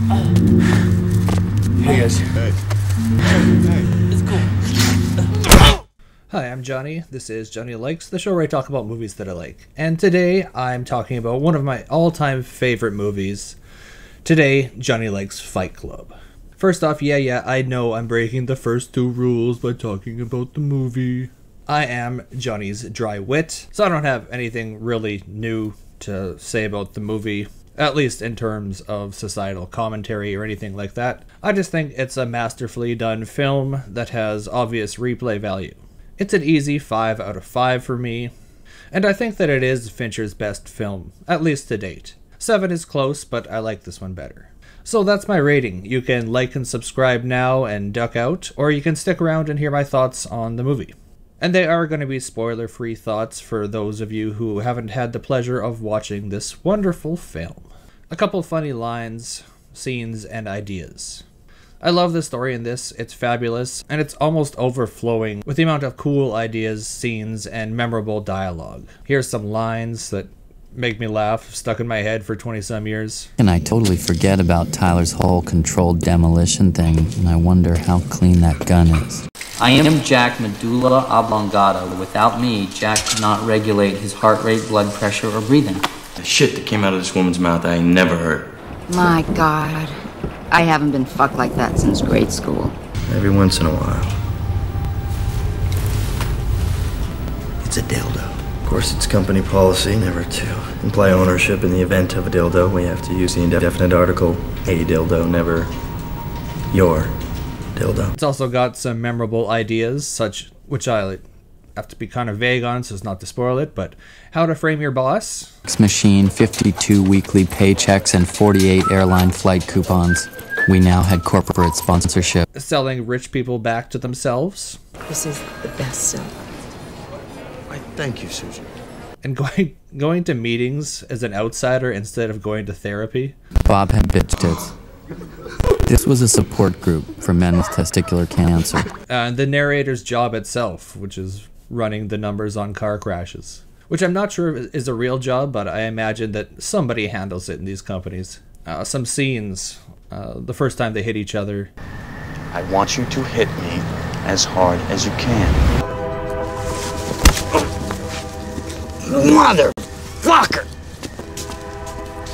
Hey guys. Hey. It's cool. Hi, I'm Johnny. This is Johnny Likes, the show where I talk about movies that I like. And today I'm talking about one of my all time favorite movies. Today, Johnny Likes Fight Club. First off, yeah, yeah, I know I'm breaking the first two rules by talking about the movie. I am Johnny's dry wit, so I don't have anything really new to say about the movie at least in terms of societal commentary or anything like that. I just think it's a masterfully done film that has obvious replay value. It's an easy 5 out of 5 for me, and I think that it is Fincher's best film, at least to date. 7 is close, but I like this one better. So that's my rating. You can like and subscribe now and duck out, or you can stick around and hear my thoughts on the movie. And they are going to be spoiler free thoughts for those of you who haven't had the pleasure of watching this wonderful film. A couple funny lines, scenes, and ideas. I love the story in this, it's fabulous, and it's almost overflowing with the amount of cool ideas, scenes, and memorable dialogue. Here's some lines that make me laugh, stuck in my head for 20 some years. And I totally forget about Tyler's whole controlled demolition thing, and I wonder how clean that gun is. I am Jack Medulla Oblongata. Without me, Jack could not regulate his heart rate, blood pressure, or breathing. The shit that came out of this woman's mouth I never heard. My God. I haven't been fucked like that since grade school. Every once in a while. It's a dildo. Of course, it's company policy never to imply ownership in the event of a dildo. We have to use the indefinite article a dildo, never your dildo. It's also got some memorable ideas, such which I have to be kind of vague on so as not to spoil it, but how to frame your boss. X Machine, 52 weekly paychecks, and 48 airline flight coupons. We now had corporate sponsorship. Selling rich people back to themselves. This is the best seller. Why, thank you, Susan. And going going to meetings as an outsider instead of going to therapy. Bob had bitch tits. This was a support group for men with testicular cancer. And the narrator's job itself, which is running the numbers on car crashes. Which I'm not sure is a real job, but I imagine that somebody handles it in these companies. Uh, some scenes, uh, the first time they hit each other. I want you to hit me as hard as you can. Motherfucker!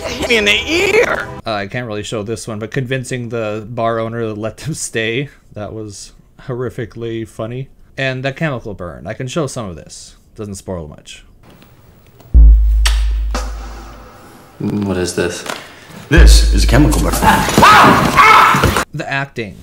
Hit me in the ear! Uh, I can't really show this one, but convincing the bar owner to let them stay, that was horrifically funny. And the chemical burn, I can show some of this. Doesn't spoil much. What is this? This is a chemical burn. The acting.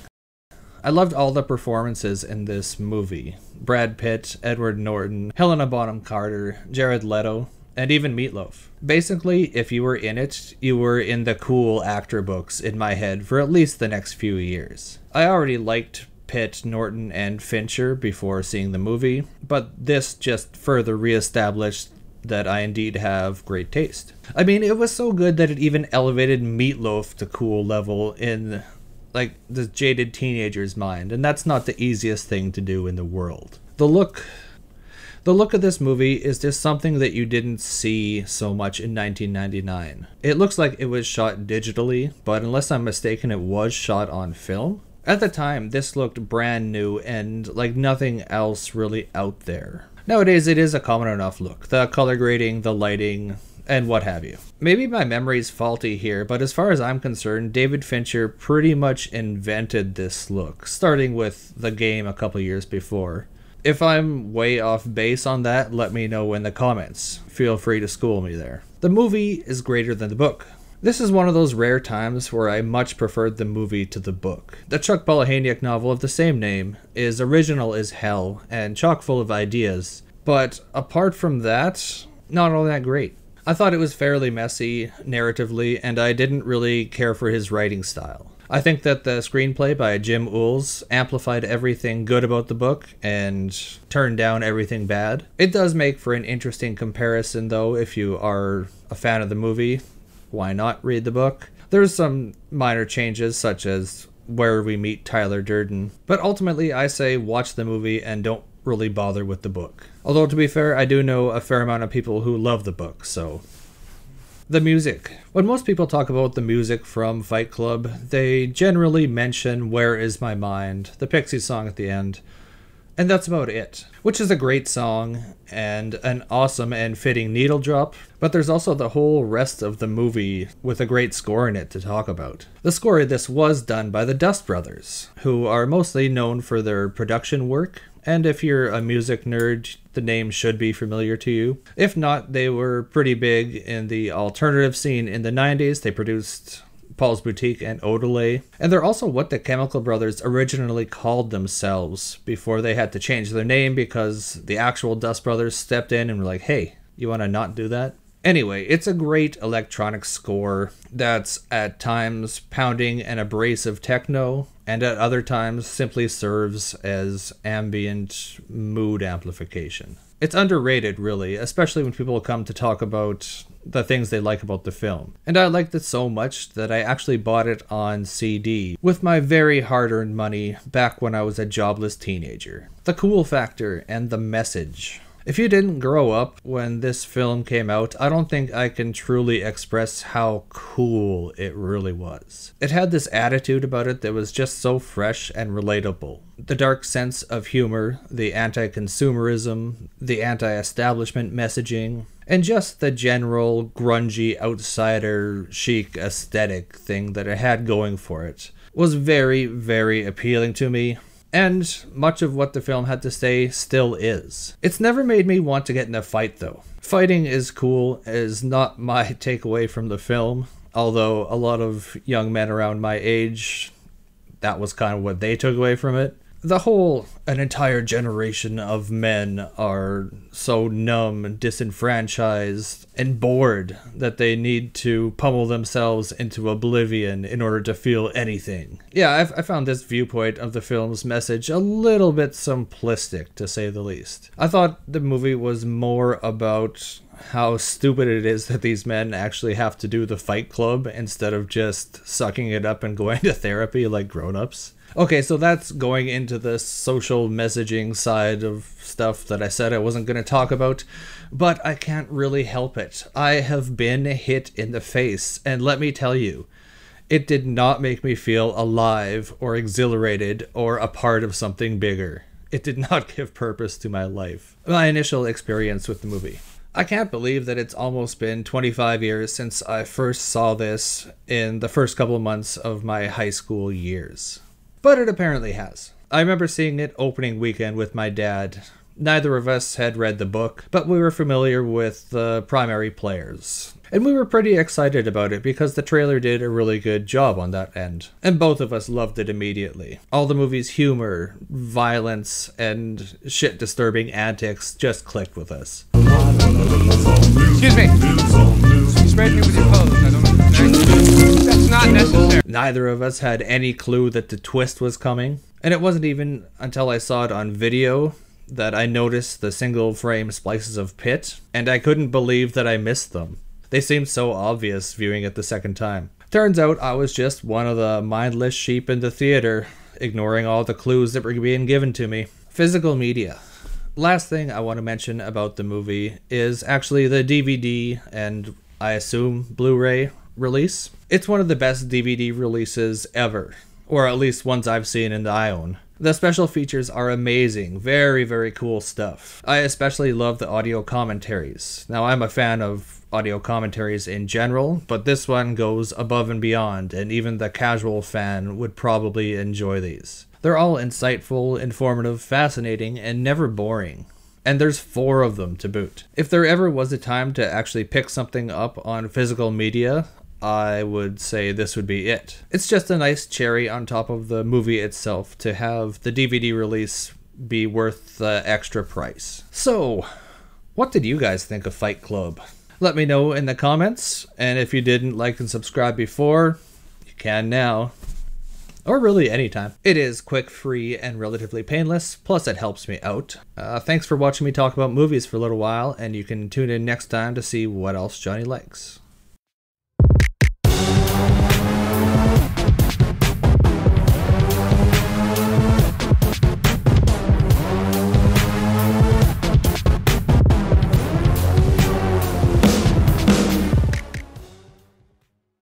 I loved all the performances in this movie. Brad Pitt, Edward Norton, Helena Bonham Carter, Jared Leto, and even Meatloaf. Basically, if you were in it, you were in the cool actor books in my head for at least the next few years. I already liked Pitt, Norton, and Fincher before seeing the movie, but this just further reestablished that I indeed have great taste. I mean, it was so good that it even elevated Meatloaf to cool level in like the jaded teenager's mind, and that's not the easiest thing to do in the world. The look the look of this movie is just something that you didn't see so much in 1999. It looks like it was shot digitally, but unless I'm mistaken, it was shot on film. At the time, this looked brand new and like nothing else really out there. Nowadays, it is a common enough look. The color grading, the lighting, and what have you. Maybe my memory's faulty here, but as far as I'm concerned, David Fincher pretty much invented this look, starting with the game a couple years before. If I'm way off base on that, let me know in the comments. Feel free to school me there. The movie is greater than the book. This is one of those rare times where I much preferred the movie to the book. The Chuck Palahniuk novel of the same name is original as hell and chock full of ideas, but apart from that, not all that great. I thought it was fairly messy narratively, and I didn't really care for his writing style. I think that the screenplay by Jim Uhls amplified everything good about the book and turned down everything bad. It does make for an interesting comparison, though, if you are a fan of the movie. Why not read the book? There's some minor changes, such as where we meet Tyler Durden, but ultimately I say watch the movie and don't really bother with the book. Although, to be fair, I do know a fair amount of people who love the book, so The music. When most people talk about the music from Fight Club, they generally mention Where Is My Mind, the Pixie song at the end. And that's about it, which is a great song and an awesome and fitting needle drop, but there's also the whole rest of the movie with a great score in it to talk about. The score of this was done by the Dust Brothers, who are mostly known for their production work, and if you're a music nerd, the name should be familiar to you. If not, they were pretty big in the alternative scene in the 90s. They produced Paul's Boutique and Odelay. And they're also what the Chemical Brothers originally called themselves before they had to change their name because the actual Dust Brothers stepped in and were like, hey, you want to not do that? Anyway, it's a great electronic score that's at times pounding and abrasive techno, and at other times simply serves as ambient mood amplification. It's underrated, really, especially when people come to talk about the things they like about the film. And I liked it so much that I actually bought it on CD with my very hard earned money back when I was a jobless teenager. The cool factor and the message. If you didn't grow up when this film came out, I don't think I can truly express how cool it really was. It had this attitude about it that was just so fresh and relatable. The dark sense of humor, the anti consumerism, the anti establishment messaging, and just the general grungy outsider chic aesthetic thing that it had going for it was very, very appealing to me and much of what the film had to say still is. It's never made me want to get in a fight though. Fighting is cool, is not my takeaway from the film, although a lot of young men around my age, that was kind of what they took away from it the whole an entire generation of men are so numb and disenfranchised and bored that they need to pummel themselves into oblivion in order to feel anything. Yeah I've, i found this viewpoint of the film's message a little bit simplistic to say the least. I thought the movie was more about how stupid it is that these men actually have to do the fight club instead of just sucking it up and going to therapy like grown-ups Okay, so that's going into the social messaging side of stuff that I said I wasn't going to talk about, but I can't really help it. I have been hit in the face, and let me tell you, it did not make me feel alive or exhilarated or a part of something bigger. It did not give purpose to my life. My initial experience with the movie. I can't believe that it's almost been 25 years since I first saw this in the first couple of months of my high school years but it apparently has. I remember seeing it opening weekend with my dad. Neither of us had read the book, but we were familiar with the primary players. And we were pretty excited about it because the trailer did a really good job on that end. And both of us loved it immediately. All the movie's humor, violence, and shit disturbing antics just clicked with us. Excuse me. Sprayed me with your clothes. I don't That's not necessary. Neither of us had any clue that the twist was coming. And it wasn't even until I saw it on video that I noticed the single frame splices of Pitt, and I couldn't believe that I missed them. They seemed so obvious viewing it the second time. Turns out I was just one of the mindless sheep in the theater, ignoring all the clues that were being given to me. Physical media. Last thing I want to mention about the movie is actually the DVD and I assume Blu ray release. It's one of the best DVD releases ever, or at least ones I've seen and I own. The special features are amazing, very, very cool stuff. I especially love the audio commentaries. Now, I'm a fan of audio commentaries in general, but this one goes above and beyond, and even the casual fan would probably enjoy these. They're all insightful, informative, fascinating, and never boring. And there's four of them to boot. If there ever was a time to actually pick something up on physical media, I would say this would be it. It's just a nice cherry on top of the movie itself to have the DVD release be worth the extra price. So, what did you guys think of Fight Club? Let me know in the comments, and if you didn't like and subscribe before, you can now. Or really anytime. It is quick, free, and relatively painless, plus it helps me out. Uh, thanks for watching me talk about movies for a little while, and you can tune in next time to see what else Johnny likes.